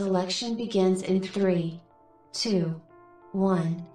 Selection begins in 3, 2, 1.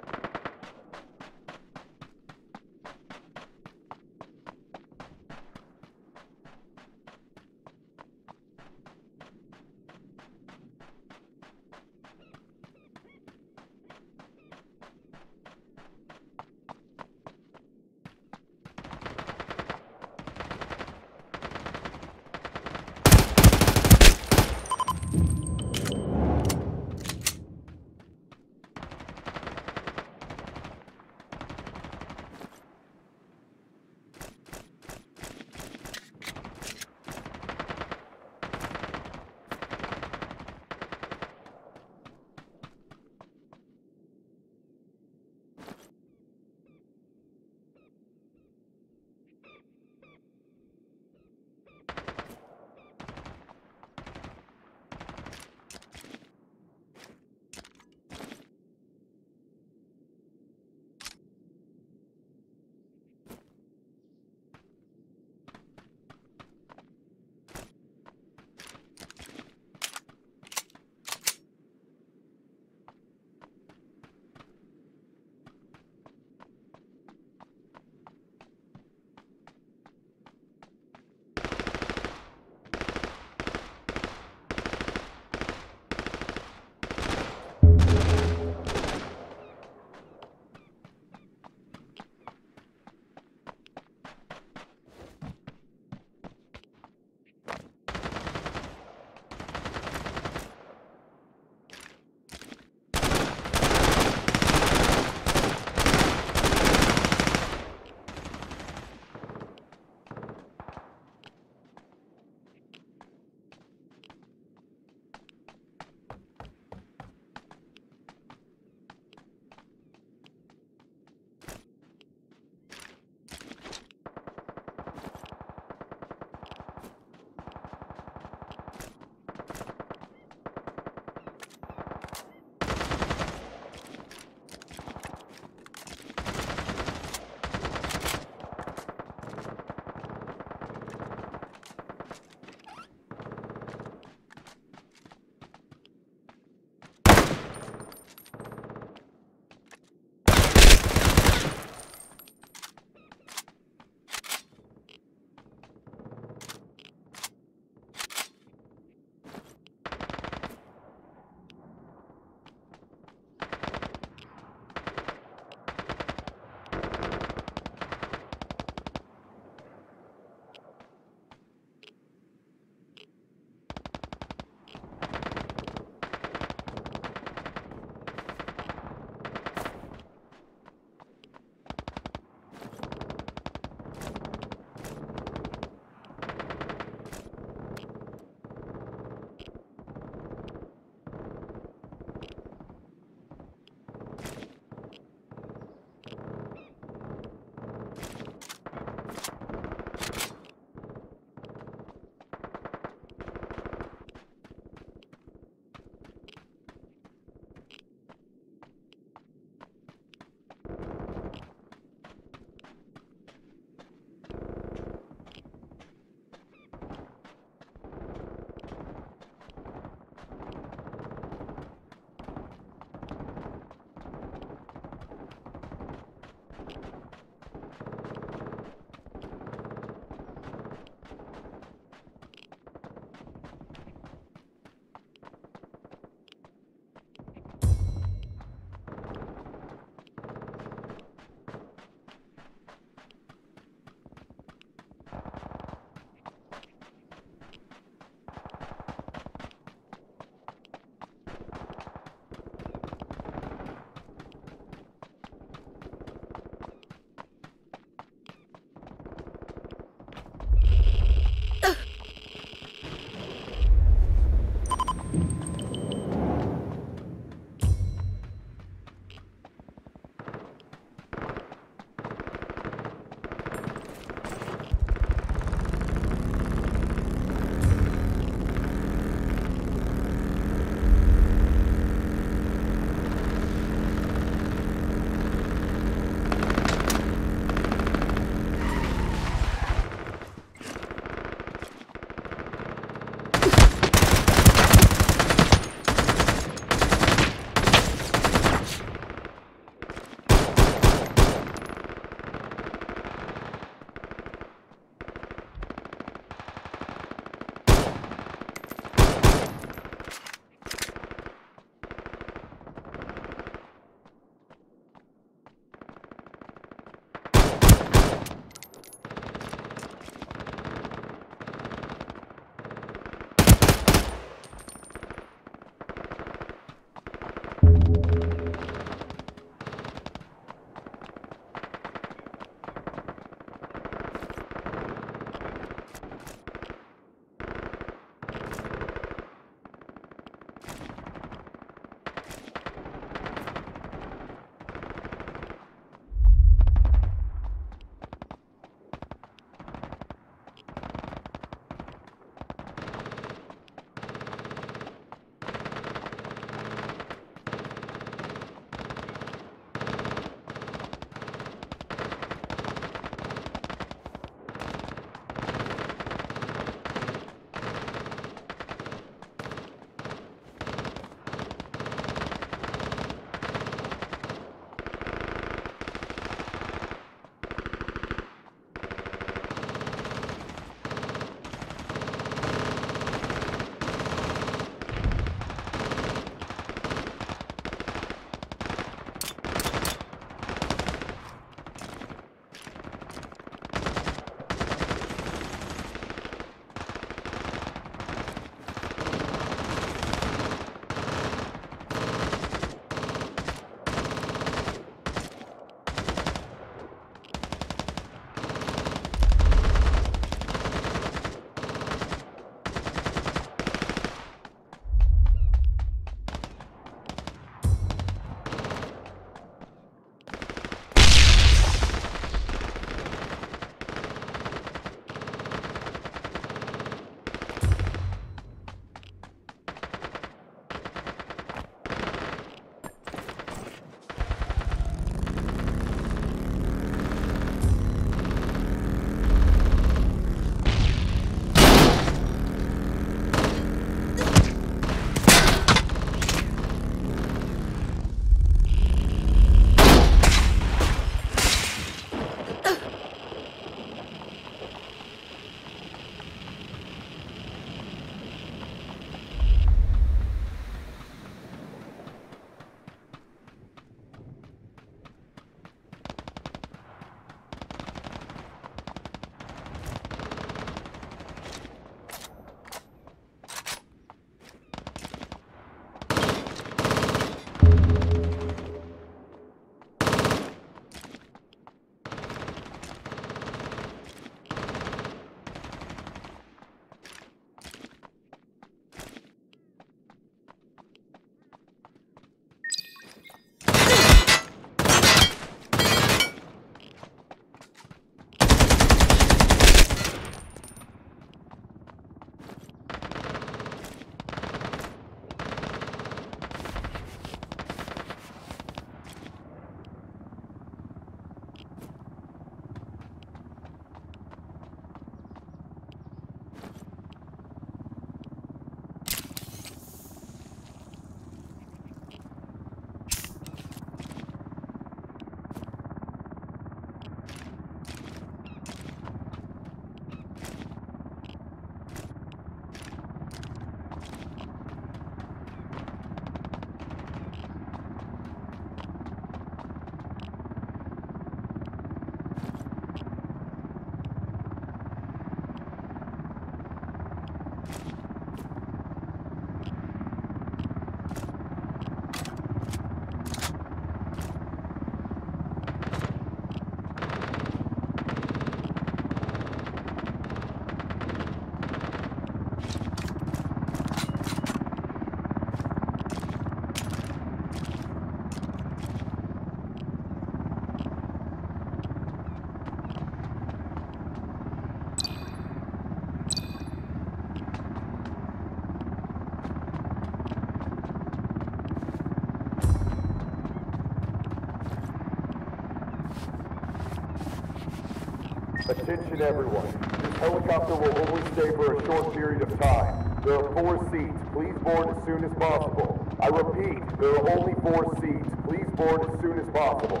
Attention everyone. This helicopter will only stay for a short period of time. There are four seats. Please board as soon as possible. I repeat, there are only four seats. Please board as soon as possible.